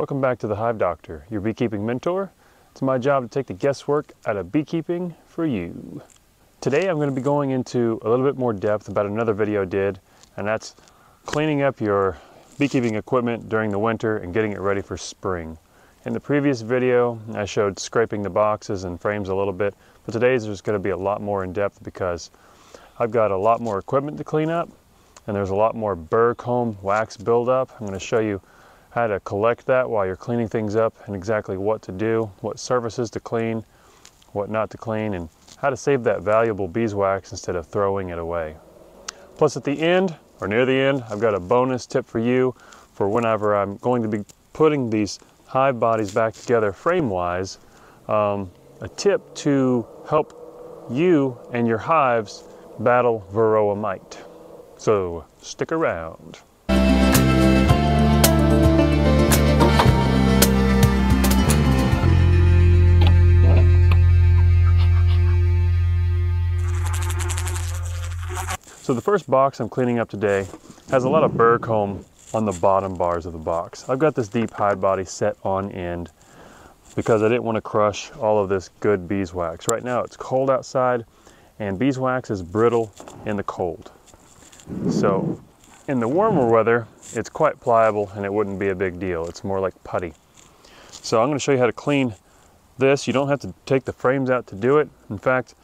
Welcome back to the Hive Doctor, your beekeeping mentor. It's my job to take the guesswork out of beekeeping for you. Today I'm going to be going into a little bit more depth about another video I did, and that's cleaning up your beekeeping equipment during the winter and getting it ready for spring. In the previous video, I showed scraping the boxes and frames a little bit, but today's there's going to be a lot more in depth because I've got a lot more equipment to clean up and there's a lot more burr comb wax buildup. I'm going to show you how to collect that while you're cleaning things up and exactly what to do, what surfaces to clean, what not to clean, and how to save that valuable beeswax instead of throwing it away. Plus at the end, or near the end, I've got a bonus tip for you for whenever I'm going to be putting these hive bodies back together frame-wise, um, a tip to help you and your hives battle varroa mite. So stick around. So the first box I'm cleaning up today has a lot of burr comb on the bottom bars of the box. I've got this deep hive body set on end because I didn't want to crush all of this good beeswax. Right now it's cold outside and beeswax is brittle in the cold. So in the warmer weather, it's quite pliable and it wouldn't be a big deal. It's more like putty. So I'm going to show you how to clean this. You don't have to take the frames out to do it. In fact,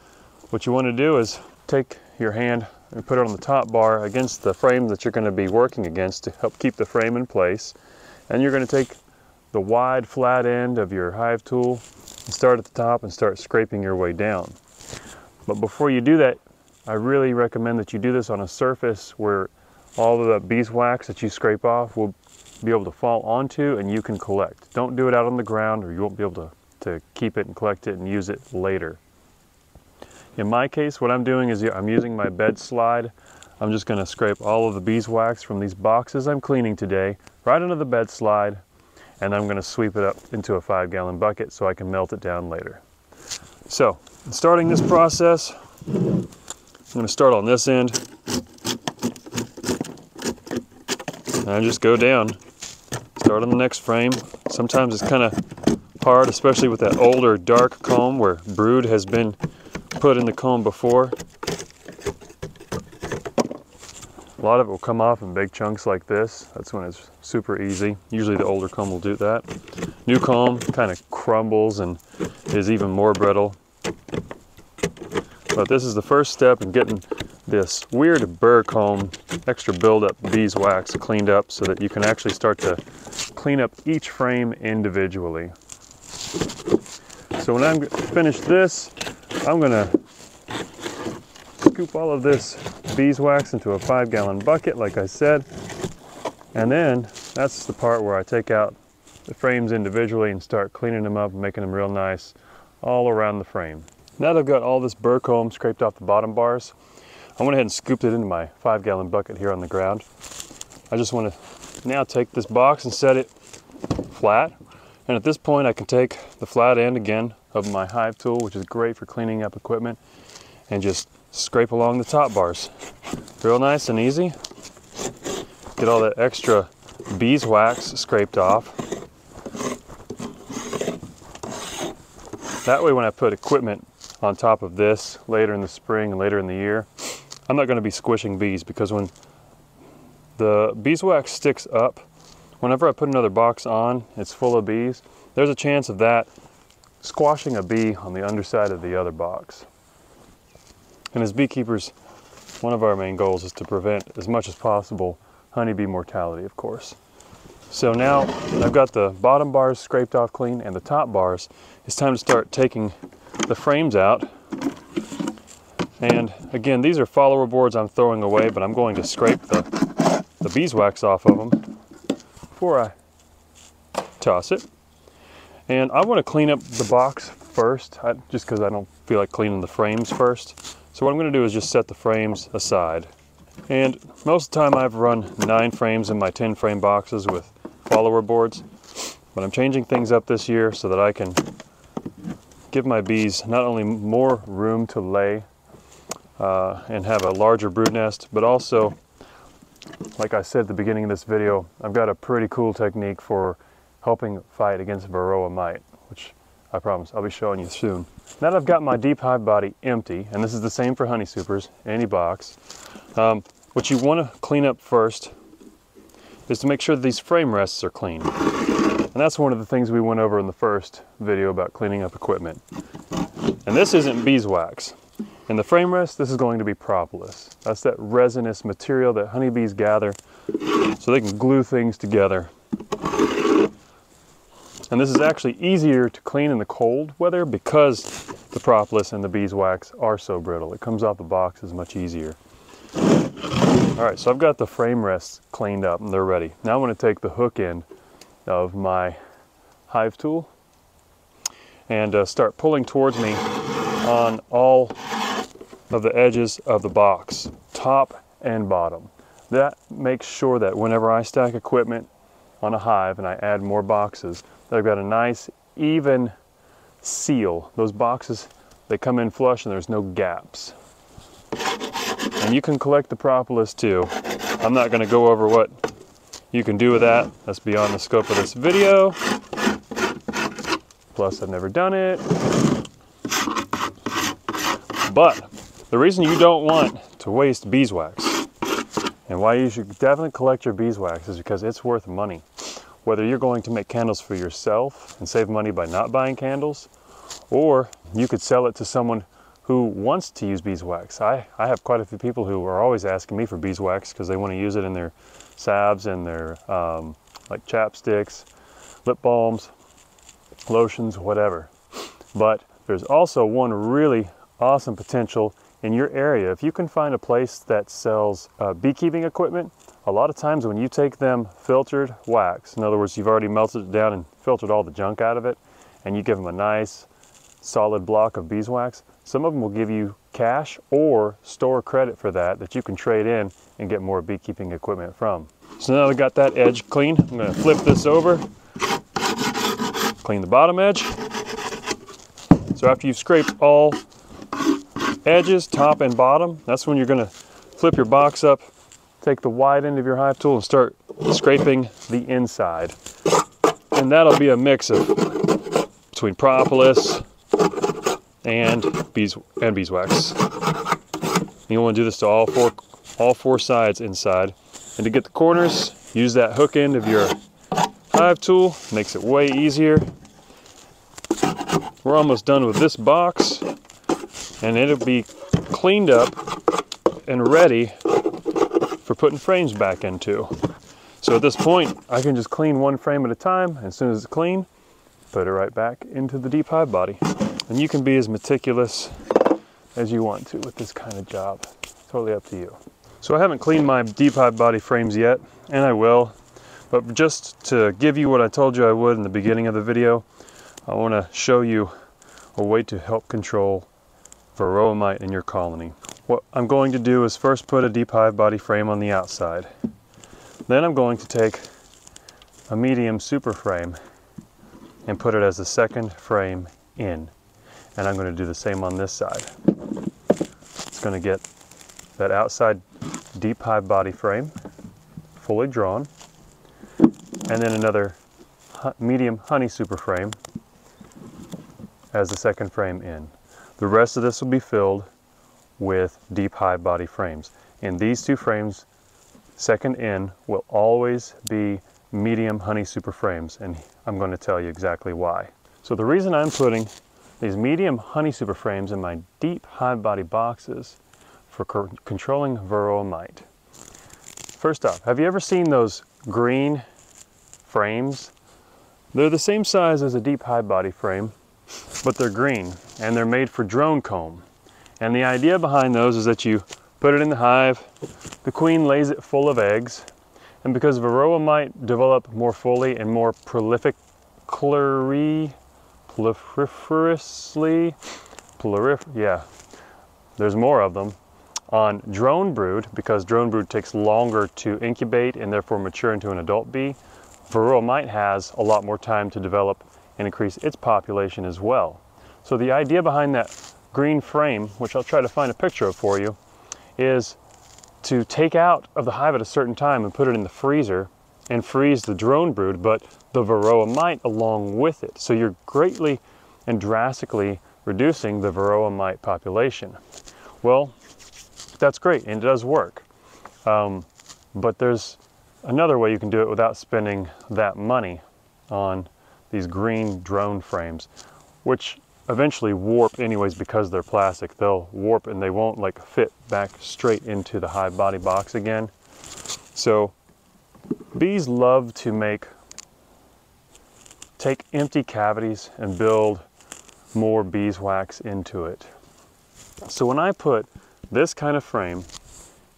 what you want to do is take your hand and put it on the top bar against the frame that you're going to be working against to help keep the frame in place. And you're going to take the wide flat end of your hive tool and start at the top and start scraping your way down. But before you do that, I really recommend that you do this on a surface where all of the beeswax that you scrape off will be able to fall onto and you can collect. Don't do it out on the ground or you won't be able to, to keep it and collect it and use it later. In my case, what I'm doing is I'm using my bed slide. I'm just gonna scrape all of the beeswax from these boxes I'm cleaning today right into the bed slide and I'm gonna sweep it up into a five gallon bucket so I can melt it down later. So, starting this process, I'm gonna start on this end and just go down. Start on the next frame. Sometimes it's kind of hard, especially with that older dark comb where brood has been put in the comb before. A lot of it will come off in big chunks like this. That's when it's super easy. Usually the older comb will do that. New comb kind of crumbles and is even more brittle. But this is the first step in getting this weird burr comb extra buildup beeswax cleaned up so that you can actually start to clean up each frame individually. So when I'm finished this, I'm gonna scoop all of this beeswax into a five gallon bucket, like I said. And then that's the part where I take out the frames individually and start cleaning them up and making them real nice all around the frame. Now that I've got all this burr comb scraped off the bottom bars, I went ahead and scooped it into my five gallon bucket here on the ground. I just want to now take this box and set it flat. And at this point I can take the flat end again of my hive tool, which is great for cleaning up equipment, and just scrape along the top bars. Real nice and easy. Get all that extra beeswax scraped off. That way when I put equipment on top of this later in the spring and later in the year, I'm not going to be squishing bees because when the beeswax sticks up, whenever I put another box on, it's full of bees, there's a chance of that squashing a bee on the underside of the other box. And as beekeepers, one of our main goals is to prevent as much as possible honeybee mortality, of course. So now I've got the bottom bars scraped off clean and the top bars. It's time to start taking the frames out. And again, these are follower boards I'm throwing away, but I'm going to scrape the, the beeswax off of them before I toss it. And I want to clean up the box first, I, just because I don't feel like cleaning the frames first. So what I'm going to do is just set the frames aside. And most of the time I've run nine frames in my 10 frame boxes with follower boards. But I'm changing things up this year so that I can give my bees not only more room to lay uh, and have a larger brood nest, but also, like I said at the beginning of this video, I've got a pretty cool technique for helping fight against varroa mite, which I promise I'll be showing you soon. Now that I've got my deep hive body empty, and this is the same for honey supers, any box, um, what you want to clean up first is to make sure that these frame rests are clean. And that's one of the things we went over in the first video about cleaning up equipment. And this isn't beeswax. In the frame rest, this is going to be propolis. That's that resinous material that honeybees gather so they can glue things together. And this is actually easier to clean in the cold weather because the propolis and the beeswax are so brittle. It comes off the box is much easier. All right, so I've got the frame rests cleaned up and they're ready. Now I'm gonna take the hook end of my hive tool and uh, start pulling towards me on all of the edges of the box, top and bottom. That makes sure that whenever I stack equipment on a hive and I add more boxes, that I've got a nice even seal. Those boxes, they come in flush and there's no gaps. And you can collect the propolis too. I'm not gonna go over what you can do with that. That's beyond the scope of this video. Plus I've never done it. But the reason you don't want to waste beeswax and why you should definitely collect your beeswax is because it's worth money. Whether you're going to make candles for yourself and save money by not buying candles, or you could sell it to someone who wants to use beeswax. I, I have quite a few people who are always asking me for beeswax because they want to use it in their salves and their um, like chapsticks, lip balms, lotions, whatever. But there's also one really awesome potential in your area. If you can find a place that sells uh, beekeeping equipment, a lot of times when you take them filtered wax, in other words, you've already melted it down and filtered all the junk out of it, and you give them a nice solid block of beeswax, some of them will give you cash or store credit for that that you can trade in and get more beekeeping equipment from. So now I've got that edge clean, I'm gonna flip this over, clean the bottom edge. So after you've scraped all edges, top and bottom, that's when you're gonna flip your box up, take the wide end of your hive tool and start scraping the inside. And that'll be a mix of between propolis, and bees and beeswax. You want to do this to all four all four sides inside. And to get the corners, use that hook end of your hive tool. Makes it way easier. We're almost done with this box and it'll be cleaned up and ready for putting frames back into. So at this point, I can just clean one frame at a time. As soon as it's clean, put it right back into the deep hive body. And you can be as meticulous as you want to with this kind of job. Totally up to you. So I haven't cleaned my deep hive body frames yet, and I will. But just to give you what I told you I would in the beginning of the video, I want to show you a way to help control varroa mite in your colony. What I'm going to do is first put a deep hive body frame on the outside. Then I'm going to take a medium super frame and put it as the second frame in. And I'm going to do the same on this side. It's going to get that outside deep hive body frame fully drawn. And then another medium honey super frame as the second frame in. The rest of this will be filled with deep hive body frames. And these two frames, second in, will always be medium honey super frames. And I'm going to tell you exactly why. So the reason I'm putting these medium honey super frames in my deep hive body boxes for controlling varroa mite. First off, have you ever seen those green frames? They're the same size as a deep hive body frame, but they're green and they're made for drone comb. And the idea behind those is that you put it in the hive, the queen lays it full of eggs, and because varroa mite develop more fully and more prolifically proliferously, prolif yeah, there's more of them. On drone brood, because drone brood takes longer to incubate and therefore mature into an adult bee, varroa mite has a lot more time to develop and increase its population as well. So the idea behind that green frame, which I'll try to find a picture of for you, is to take out of the hive at a certain time and put it in the freezer and freeze the drone brood, but the varroa mite along with it. So you're greatly and drastically reducing the varroa mite population. Well, that's great and it does work. Um, but there's another way you can do it without spending that money on these green drone frames, which eventually warp anyways because they're plastic. They'll warp and they won't like fit back straight into the hive body box again. So bees love to make, take empty cavities and build more beeswax into it. So when I put this kind of frame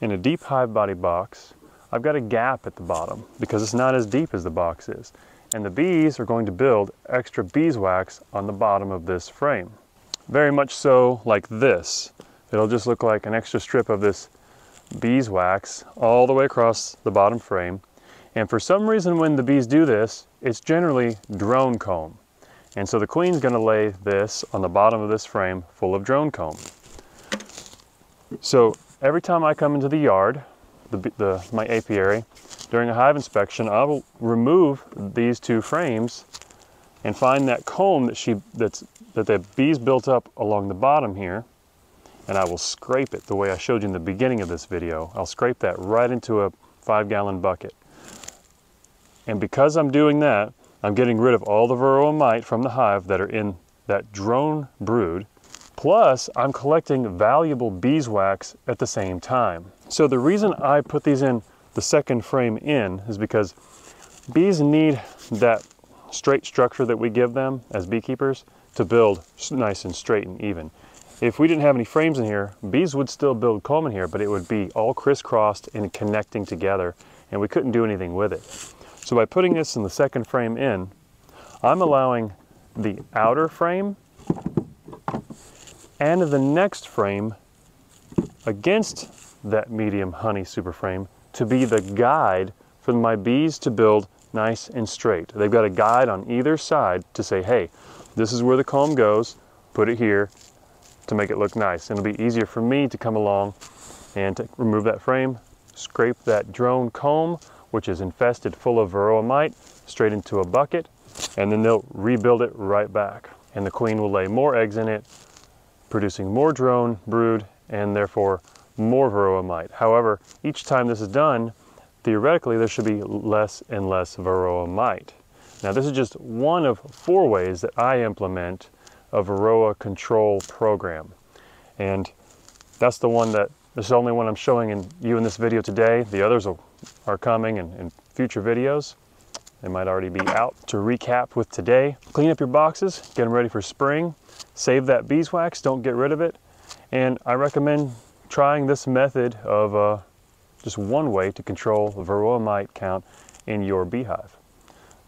in a deep hive body box, I've got a gap at the bottom because it's not as deep as the box is. And the bees are going to build extra beeswax on the bottom of this frame. Very much so like this. It'll just look like an extra strip of this beeswax all the way across the bottom frame. And for some reason when the bees do this, it's generally drone comb. And so the queen's gonna lay this on the bottom of this frame full of drone comb. So every time I come into the yard, the, the, my apiary, during a hive inspection, I will remove these two frames and find that comb that she that's that the bees built up along the bottom here, and I will scrape it the way I showed you in the beginning of this video. I'll scrape that right into a five gallon bucket. And because I'm doing that, I'm getting rid of all the varroa mite from the hive that are in that drone brood, plus I'm collecting valuable beeswax at the same time. So the reason I put these in the second frame in is because bees need that straight structure that we give them as beekeepers to build nice and straight and even. If we didn't have any frames in here, bees would still build comb in here, but it would be all crisscrossed and connecting together, and we couldn't do anything with it. So by putting this in the second frame in, I'm allowing the outer frame and the next frame against that medium honey super frame to be the guide for my bees to build nice and straight. They've got a guide on either side to say, hey, this is where the comb goes, put it here to make it look nice. And it'll be easier for me to come along and to remove that frame, scrape that drone comb, which is infested full of varroa mite, straight into a bucket, and then they'll rebuild it right back. And the queen will lay more eggs in it, producing more drone brood, and therefore more varroa mite. However, each time this is done, theoretically there should be less and less varroa mite. Now this is just one of four ways that I implement a varroa control program. And that's the one that, this is the only one I'm showing in, you in this video today. The others are, are coming in, in future videos. They might already be out. To recap with today, clean up your boxes, get them ready for spring, save that beeswax, don't get rid of it. And I recommend trying this method of uh, just one way to control the varroa mite count in your beehive.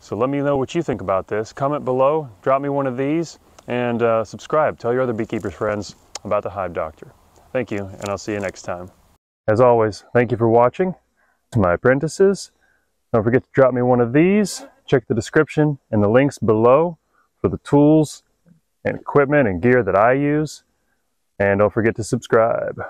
So let me know what you think about this. Comment below, drop me one of these, and uh, subscribe. Tell your other beekeepers friends about the Hive Doctor. Thank you, and I'll see you next time. As always, thank you for watching. To my apprentices, don't forget to drop me one of these. Check the description and the links below for the tools and equipment and gear that I use. And don't forget to subscribe.